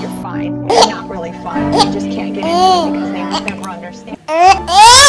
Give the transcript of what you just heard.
You're fine. You're not really fine. You just can't get into it because they, will never understand.